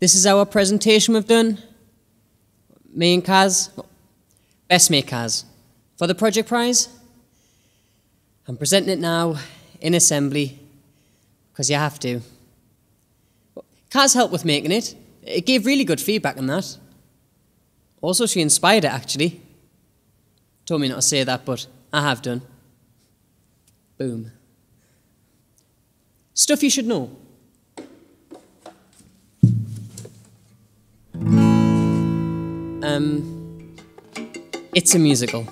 this is our presentation we've done. Me and Caz, best mate Caz, for the project prize. I'm presenting it now in assembly because you have to. Caz helped with making it. It gave really good feedback on that. Also, she inspired it actually. Told me not to say that, but I have done. Boom. Stuff you should know. Um, it's a musical.